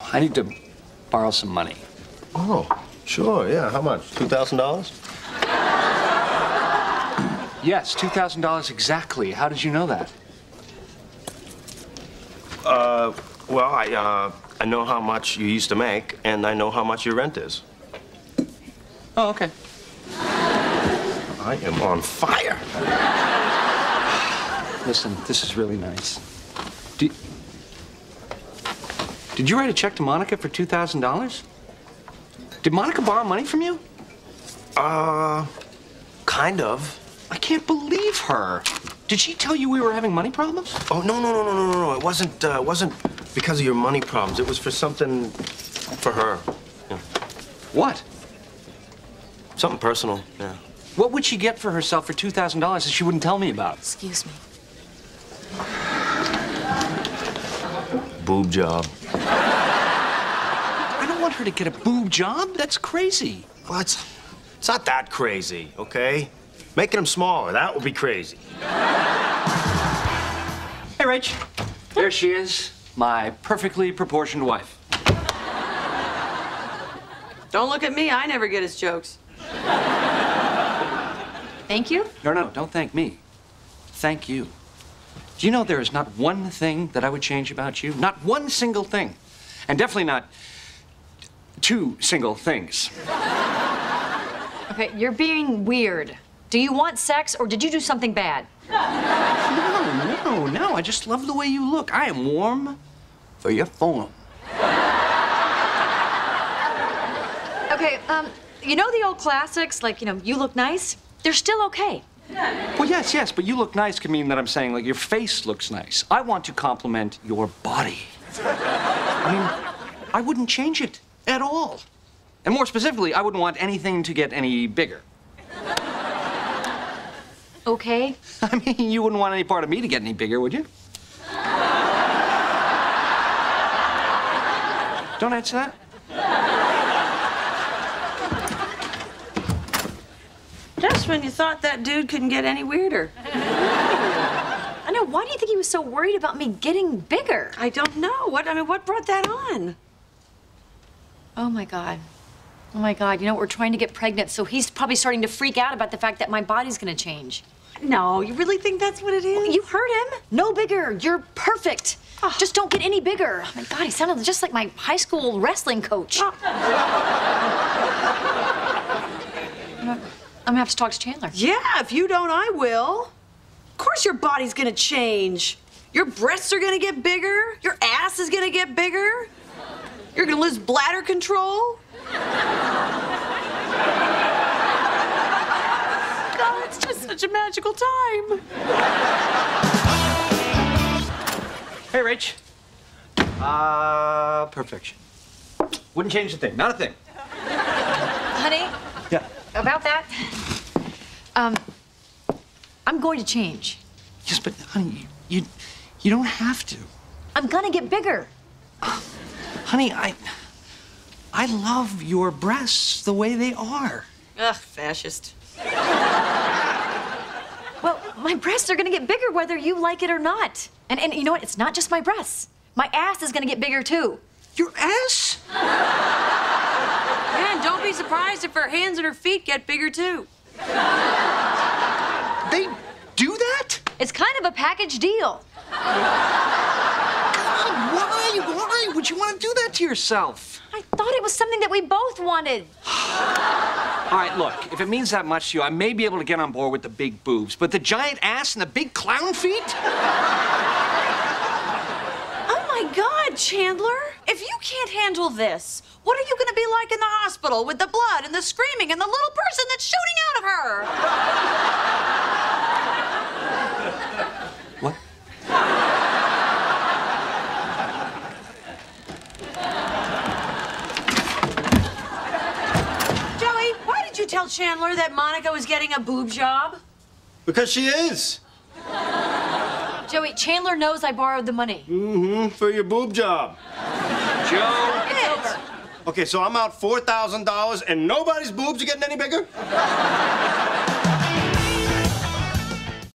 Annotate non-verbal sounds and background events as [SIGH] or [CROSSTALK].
I need to borrow some money. Oh, sure, yeah. How much? $2,000? Yes, $2,000 exactly. How did you know that? Uh, well, I, uh, I know how much you used to make, and I know how much your rent is. Oh, okay. I am on fire. Listen, this is really nice. Did, did you write a check to Monica for $2,000? Did Monica borrow money from you? Uh, kind of. I can't believe her. Did she tell you we were having money problems? Oh, no, no, no, no, no, no, no. It wasn't, uh, it wasn't because of your money problems. It was for something for her. Yeah. What? Something personal, yeah. What would she get for herself for $2,000 that she wouldn't tell me about? Excuse me. Boob job. I don't want her to get a boob job. That's crazy. Well, it's, it's not that crazy, okay? Making them smaller, that would be crazy. Hey, Rach. There she is, my perfectly proportioned wife. Don't look at me. I never get his jokes. Thank you. No, no, don't thank me. Thank you. Do you know there is not one thing that I would change about you? Not one single thing. And definitely not two single things. Okay, you're being weird. Do you want sex or did you do something bad? No, no, no. I just love the way you look. I am warm for your form. Okay, um, you know the old classics, like, you know, you look nice? They're still okay. Well, yes, yes, but you look nice can mean that I'm saying, like, your face looks nice. I want to compliment your body. I mean, I wouldn't change it at all. And more specifically, I wouldn't want anything to get any bigger. Okay? [LAUGHS] I mean, you wouldn't want any part of me to get any bigger, would you? Don't answer that. Just when you thought that dude couldn't get any weirder. [LAUGHS] I know, why do you think he was so worried about me getting bigger? I don't know. What I mean, what brought that on? Oh my God. Oh my God, you know, we're trying to get pregnant, so he's probably starting to freak out about the fact that my body's gonna change. No, you really think that's what it is? You heard him. No bigger. You're perfect. Ah. Just don't get any bigger. Oh my God, he sounded just like my high school wrestling coach. Gonna- I'm gonna have to talk to Chandler. Yeah, if you don't, I will. Of course your body's gonna change. Your breasts are gonna get bigger. Your ass is gonna get bigger. You're gonna lose bladder control. God, it's just such a magical time. Hey, Rach. Uh, perfection. Wouldn't change a thing. Not a thing. Honey, Yeah. about that, um, I'm going to change. Yes, but honey, you, you don't have to. I'm gonna get bigger. Honey, I, I love your breasts the way they are. Ugh, fascist. Well, my breasts are gonna get bigger whether you like it or not. And, and you know what? It's not just my breasts. My ass is gonna get bigger too. Your ass? And don't be surprised if her hands and her feet get bigger too. They do that? It's kind of a package deal. God, why? Why would you want to do that to yourself? I thought it was something that we both wanted. [SIGHS] All right, look, if it means that much to you, I may be able to get on board with the big boobs, but the giant ass and the big clown feet? Oh my God, Chandler! If you can't handle this, what are you gonna be like in the hospital with the blood and the screaming and the little person that's shooting out of her? What? Joey, why did you tell Chandler that Monica was getting a boob job? Because she is. Joey, Chandler knows I borrowed the money. Mm-hmm, for your boob job. Joe? Okay, so I'm out $4,000 and nobody's boobs are getting any bigger?